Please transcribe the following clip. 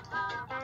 Música